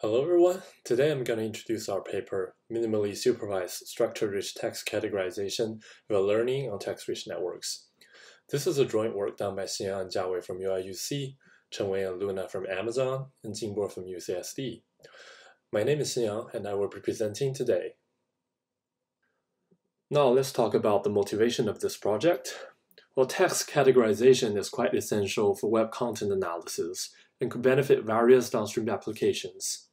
Hello everyone, today I'm going to introduce our paper, Minimally Supervised Structure-Rich Text Categorization While Learning on Text-Rich Networks. This is a joint work done by Xinyang and Jiawei from UIUC, Chenwei and Luna from Amazon, and Jingbo from UCSD. My name is Xinyang and I will be presenting today. Now let's talk about the motivation of this project. Well, text categorization is quite essential for web content analysis and could benefit various downstream applications.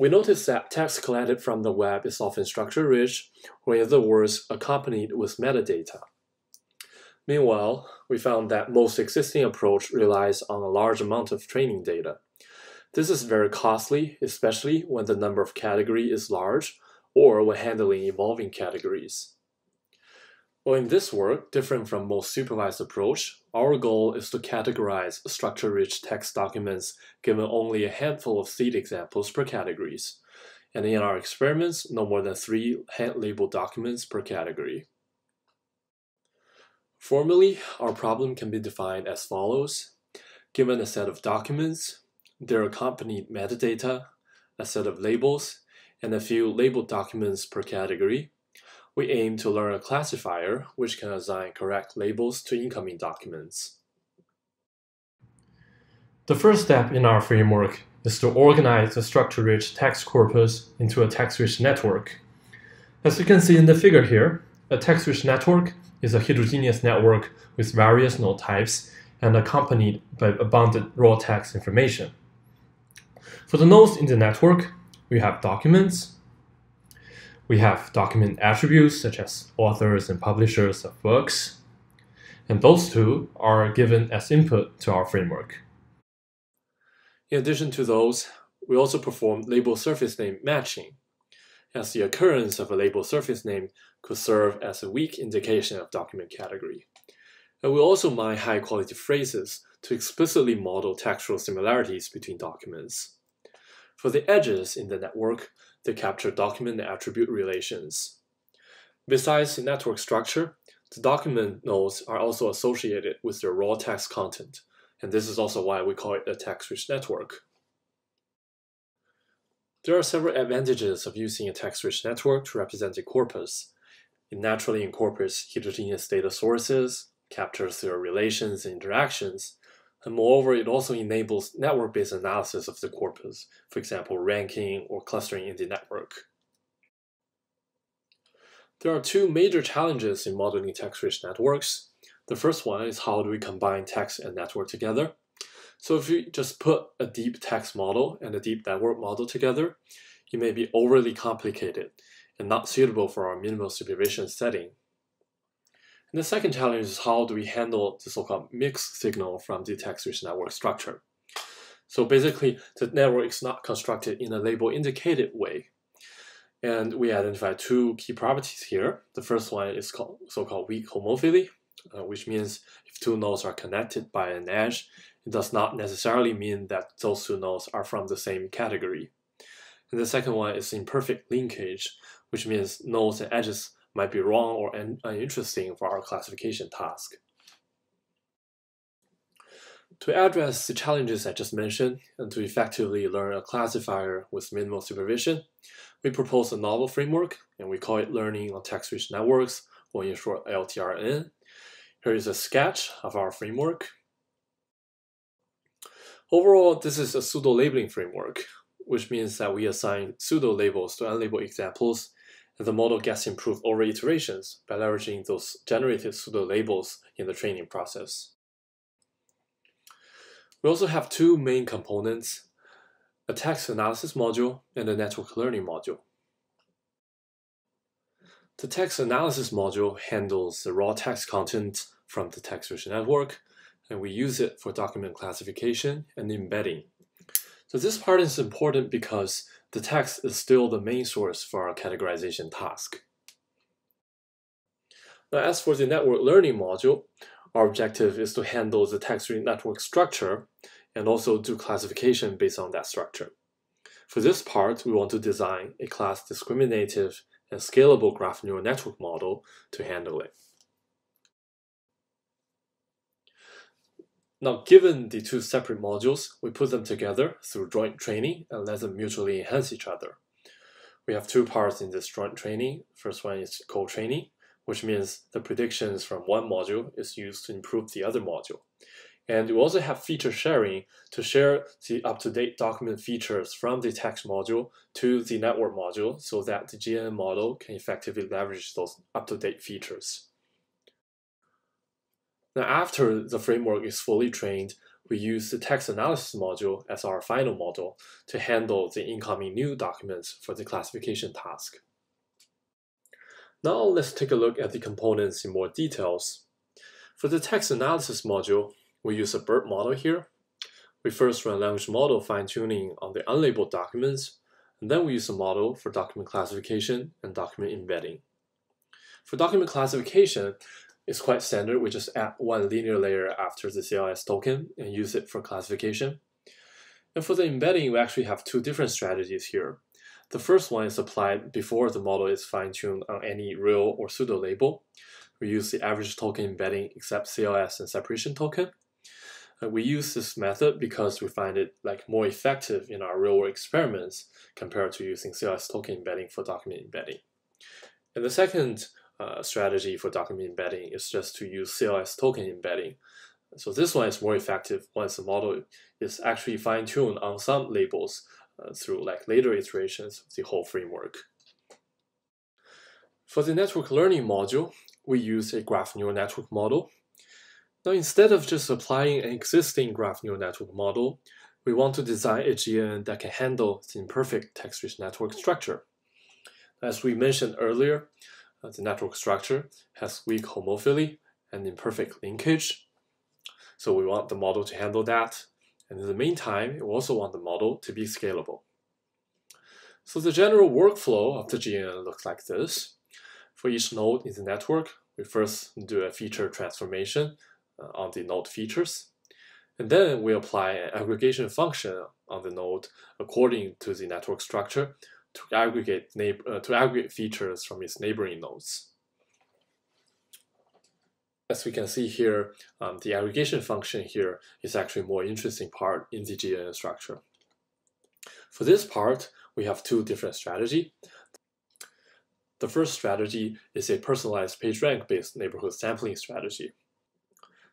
We notice that text collected from the web is often structure-rich, in other words, accompanied with metadata. Meanwhile, we found that most existing approach relies on a large amount of training data. This is very costly, especially when the number of category is large or when handling evolving categories. Well, in this work, different from most supervised approach, our goal is to categorize structure-rich text documents given only a handful of seed examples per categories, and in our experiments, no more than three hand-labeled documents per category. Formally, our problem can be defined as follows. Given a set of documents, their accompanied metadata, a set of labels, and a few labeled documents per category, we aim to learn a classifier which can assign correct labels to incoming documents. The first step in our framework is to organize the structure-rich text corpus into a text-rich network. As you can see in the figure here, a text-rich network is a heterogeneous network with various node types and accompanied by abundant raw text information. For the nodes in the network, we have documents, we have document attributes such as authors and publishers of books, and those two are given as input to our framework. In addition to those, we also perform label surface name matching, as the occurrence of a label surface name could serve as a weak indication of document category. And we also mine high-quality phrases to explicitly model textual similarities between documents. For the edges in the network, to capture document attribute relations. Besides the network structure, the document nodes are also associated with their raw text content, and this is also why we call it a text-rich network. There are several advantages of using a text-rich network to represent a corpus. It naturally incorporates heterogeneous data sources, captures their relations and interactions, and moreover, it also enables network-based analysis of the corpus, for example, ranking or clustering in the network. There are two major challenges in modeling text-rich networks. The first one is how do we combine text and network together? So if you just put a deep text model and a deep network model together, it may be overly complicated and not suitable for our minimal supervision setting. And the second challenge is how do we handle the so-called mixed signal from the text-rich network structure. So basically, the network is not constructed in a label indicated way. And we identify two key properties here. The first one is called so-called weak homophily, uh, which means if two nodes are connected by an edge, it does not necessarily mean that those two nodes are from the same category. And the second one is imperfect linkage, which means nodes and edges might be wrong or uninteresting for our classification task. To address the challenges I just mentioned and to effectively learn a classifier with minimal supervision, we propose a novel framework and we call it Learning on Text-Rich Networks, or in short LTRN. Here is a sketch of our framework. Overall, this is a pseudo-labeling framework, which means that we assign pseudo-labels to unlabeled examples the model gets improved over iterations by leveraging those generated pseudo labels in the training process. We also have two main components, a text analysis module and a network learning module. The text analysis module handles the raw text content from the text-rich network, and we use it for document classification and embedding. So this part is important because the text is still the main source for our categorization task. Now, as for the network learning module, our objective is to handle the text network structure and also do classification based on that structure. For this part, we want to design a class discriminative and scalable graph neural network model to handle it. Now, given the two separate modules, we put them together through joint training and let them mutually enhance each other. We have two parts in this joint training. First one is co-training, which means the predictions from one module is used to improve the other module. And we also have feature sharing to share the up-to-date document features from the text module to the network module so that the GNN model can effectively leverage those up-to-date features. Now, after the framework is fully trained, we use the text analysis module as our final model to handle the incoming new documents for the classification task. Now let's take a look at the components in more details. For the text analysis module, we use a BERT model here. We first run language model fine-tuning on the unlabeled documents, and then we use a model for document classification and document embedding. For document classification, it's quite standard. We just add one linear layer after the CLS token and use it for classification. And for the embedding, we actually have two different strategies here. The first one is applied before the model is fine-tuned on any real or pseudo label. We use the average token embedding except CLS and separation token. Uh, we use this method because we find it like more effective in our real-world experiments compared to using CLS token embedding for document embedding. And the second uh, strategy for document embedding is just to use CLS token embedding. So this one is more effective once the model is actually fine-tuned on some labels uh, through like later iterations of the whole framework. For the network learning module, we use a graph neural network model now, instead of just applying an existing graph neural network model, we want to design a GNN that can handle the imperfect text-rich network structure. As we mentioned earlier, the network structure has weak homophily and imperfect linkage. So we want the model to handle that. And in the meantime, we also want the model to be scalable. So the general workflow of the GNN looks like this. For each node in the network, we first do a feature transformation uh, on the node features. And then we apply an aggregation function on the node according to the network structure to aggregate, uh, to aggregate features from its neighboring nodes. As we can see here, um, the aggregation function here is actually more interesting part in the GNN structure. For this part, we have two different strategies. The first strategy is a personalized PageRank based neighborhood sampling strategy.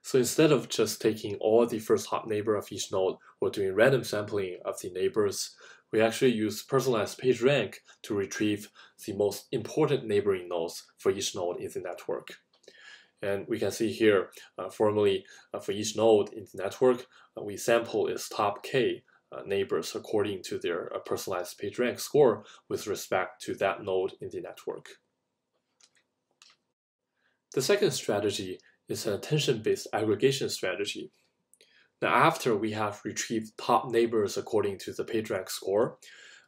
So instead of just taking all the first hop neighbor of each node or doing random sampling of the neighbors, we actually use personalized PageRank to retrieve the most important neighboring nodes for each node in the network. And we can see here, uh, formally, uh, for each node in the network, uh, we sample its top k uh, neighbors according to their uh, personalized PageRank score with respect to that node in the network. The second strategy is an attention-based aggregation strategy. Now, after we have retrieved top neighbors according to the PageRank score,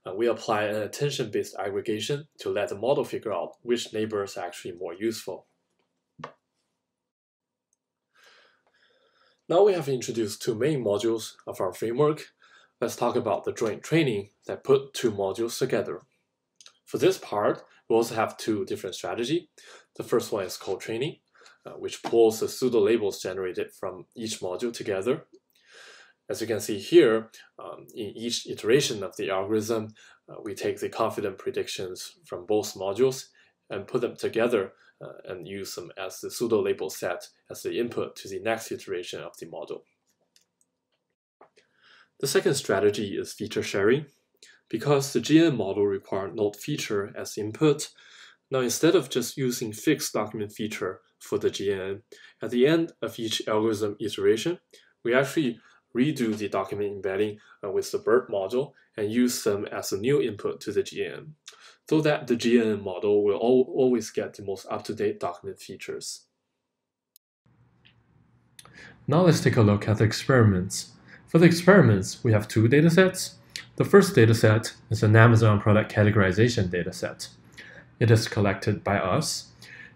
uh, we apply an attention-based aggregation to let the model figure out which neighbors are actually more useful. Now we have introduced two main modules of our framework. Let's talk about the joint training that put two modules together. For this part, we also have two different strategies. The first one is co-training, uh, which pulls the pseudo labels generated from each module together. As you can see here, um, in each iteration of the algorithm, uh, we take the confident predictions from both modules and put them together uh, and use them as the pseudo label set as the input to the next iteration of the model. The second strategy is feature sharing. Because the GNN model requires node feature as input, now instead of just using fixed document feature for the GNN, at the end of each algorithm iteration, we actually redo the document embedding uh, with the BERT module and use them as a new input to the GNN, so that the GNN model will al always get the most up-to-date document features. Now let's take a look at the experiments. For the experiments, we have two datasets. The first dataset is an Amazon product categorization dataset. It is collected by us.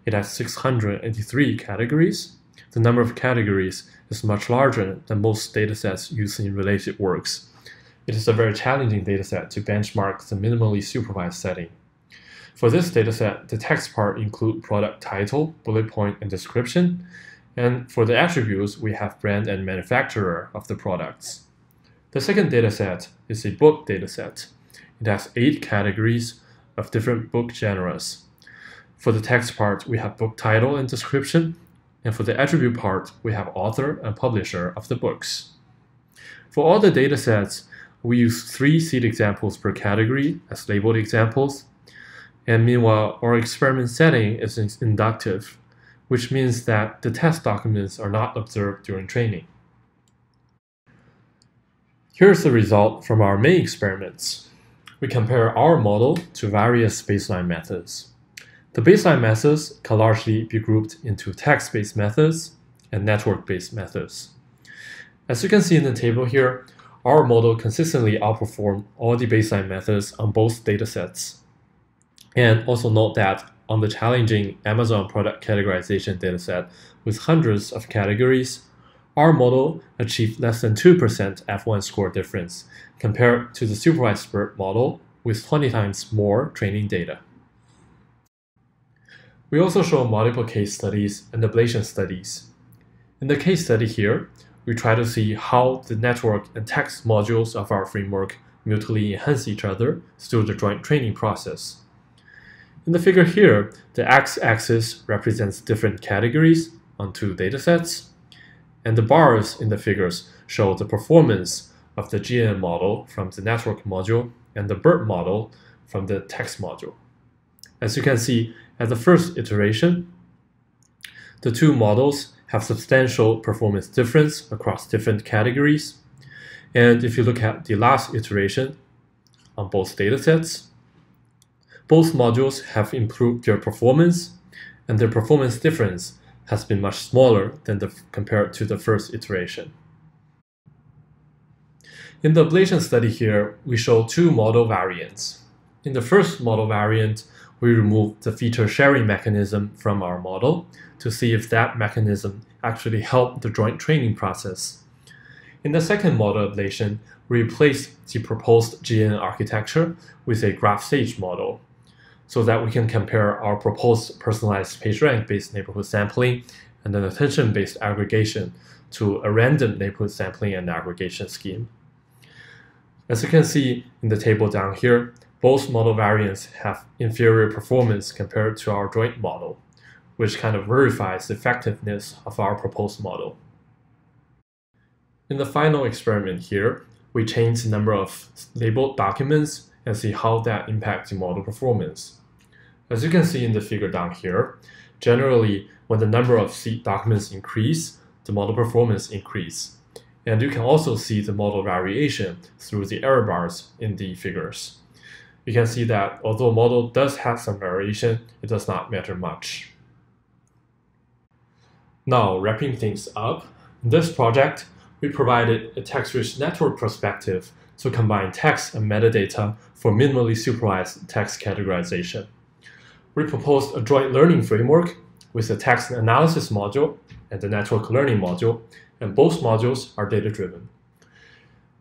It has 683 categories. The number of categories is much larger than most datasets used in related works. It is a very challenging dataset to benchmark the minimally supervised setting. For this dataset, the text part include product title, bullet point, and description, And for the attributes, we have brand and manufacturer of the products. The second dataset is a book dataset. It has eight categories of different book genres. For the text part, we have book title and description, and for the attribute part, we have author and publisher of the books. For all the datasets, we use three seed examples per category as labeled examples, and meanwhile, our experiment setting is inductive, which means that the test documents are not observed during training. Here's the result from our main experiments. We compare our model to various baseline methods. The baseline methods can largely be grouped into text-based methods and network-based methods. As you can see in the table here, our model consistently outperformed all the baseline methods on both datasets. And also note that on the challenging Amazon product categorization dataset with hundreds of categories, our model achieved less than 2% F1 score difference compared to the supervised BERT model with 20 times more training data. We also show multiple case studies and ablation studies. In the case study here, we try to see how the network and text modules of our framework mutually enhance each other through the joint training process. In the figure here, the x-axis represents different categories on two datasets, and the bars in the figures show the performance of the GNN model from the network module and the BERT model from the text module. As you can see, at the first iteration, the two models have substantial performance difference across different categories. And if you look at the last iteration on both datasets, both modules have improved their performance, and their performance difference has been much smaller than the, compared to the first iteration. In the ablation study here, we show two model variants. In the first model variant, we remove the feature sharing mechanism from our model to see if that mechanism actually helped the joint training process. In the second model ablation, we replaced the proposed GN architecture with a GraphSAGE model so that we can compare our proposed personalized PageRank-based neighborhood sampling and an attention-based aggregation to a random neighborhood sampling and aggregation scheme. As you can see in the table down here, both model variants have inferior performance compared to our joint model, which kind of verifies the effectiveness of our proposed model. In the final experiment here, we change the number of labeled documents and see how that impacts the model performance. As you can see in the figure down here, generally when the number of seed documents increase, the model performance increase. And you can also see the model variation through the error bars in the figures. You can see that although model does have some variation, it does not matter much. Now, wrapping things up, in this project, we provided a text-rich network perspective to combine text and metadata for minimally supervised text categorization we proposed a joint learning framework with a text analysis module and the network learning module, and both modules are data-driven.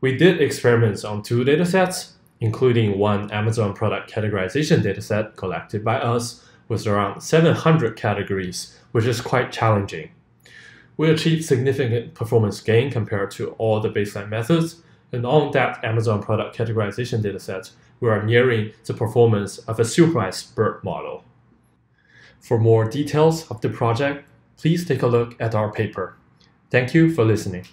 We did experiments on two datasets, including one Amazon product categorization dataset collected by us with around 700 categories, which is quite challenging. We achieved significant performance gain compared to all the baseline methods, and on that Amazon product categorization dataset, we are nearing the performance of a supervised BERT model. For more details of the project, please take a look at our paper. Thank you for listening.